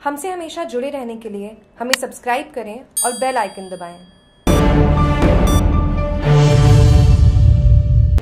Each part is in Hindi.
हमसे हमेशा जुड़े रहने के लिए हमें सब्सक्राइब करें और बेल आइकन दबाएँ।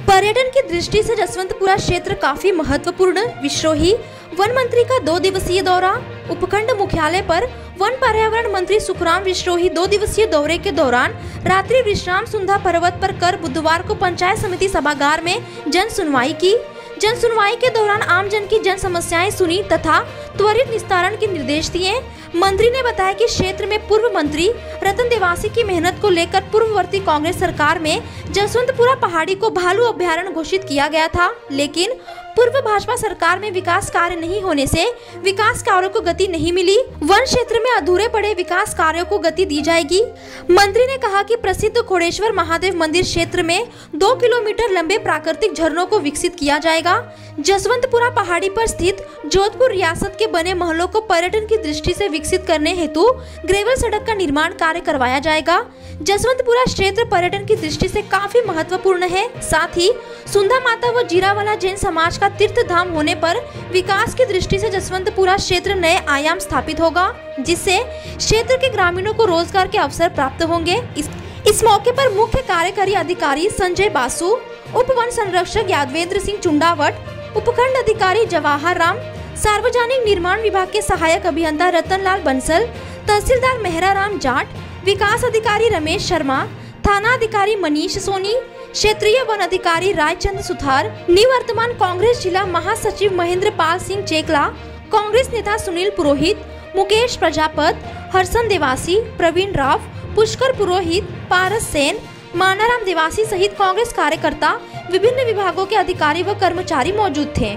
पर्यटन की दृष्टि से जसवंतपुरा क्षेत्र काफ़ी महत्वपूर्ण, विश्रोही, वन मंत्री का दो दिवसीय दौरा, उपखंड मुख्यालय पर वन पर्यावरण मंत्री सुखराम विश्रोही दो दिवसीय दौरे के दौरान रात्रि विश्राम सुंधा पर्वत पर कर बुधवार को पंचायत समिति सभागार में जन सुनवाई की जन सुनवाई के दौरान आम जन की जन समस्याएँ सुनी तथा त्वरित निस्तारण के निर्देश दिए। मंत्री ने बताया कि क्षेत्र में पूर्व मंत्री रतन देवासी की मेहनत को लेकर पूर्ववर्ती कांग्रेस सरकार में जसवंतपुरा पहाड़ी को भालू अभ्यारण घोषित किया गया था। लेकिन पूर्व भाजपा सरकार में विकास कार्य नहीं होने से विकास कार्यों को गति नहीं मिली। वन क्षेत्र में अधूरे पड़े विकास कार्यों को गति दी जाएगी। मंत्री ने कहा कि प्रसिद्ध खोड़ेश्वर महादेव मंदिर क्षेत्र में दो किलोमीटर लंबे प्राकृतिक झरनों को विकसित किया जाएगा। जसवंतपुरा पहाड़ी पर स्थित जोधपुर रियासत के बने महलों को पर्यटन की दृष्टि से विकसित करने हेतु ग्रेवल सड़क का निर्माण कार्य करवाया जाएगा। जसवंतपुरा क्षेत्र पर्यटन की दृष्टि से काफ़ी महत्वपूर्ण है। साथ ही सुंदा माता व जीरावाला जैन समाज का तीर्थ धाम होने पर विकास की दृष्टि से जसवंतपुरा क्षेत्र नए आयाम स्थापित होगा जिससे क्षेत्र के ग्रामीणों को रोज़गार के अवसर प्राप्त होंगे। इस, इस मौके पर मुख्य कार्यकारी अधिकारी संजय बासु उप वन संरक्षक यादवेंद्र सिंह चुंडावट उपखंड अधिकारी जवाहर राम सार्वजनिक निर्माण विभाग के सहायक अभियंता रतन लाल बंसल, तहसीलदार मेहरा राम जाट, विकास अधिकारी रमेश शर्मा थाना अधिकारी मनीष सोनी, क्षेत्रीय वन अधिकारी रायचंद सुथार, निवर्तमान कांग्रेस जिला महासचिव महेंद्र पाल सिंह चेकला, कांग्रेस नेता सुनील पुरोहित, मुकेश प्रजापत हर्षन देवासी, प्रवीण राव, पुष्कर पुरोहित, पारस सेन, मानाराम देवासी सहित कांग्रेस कार्यकर्ता, विभिन्न विभागों के अधिकारी व कर्मचारी मौजूद थे।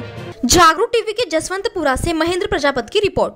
जागरूक टीवी के जसवंतपुरा से महेंद्र प्रजापत की रिपोर्ट।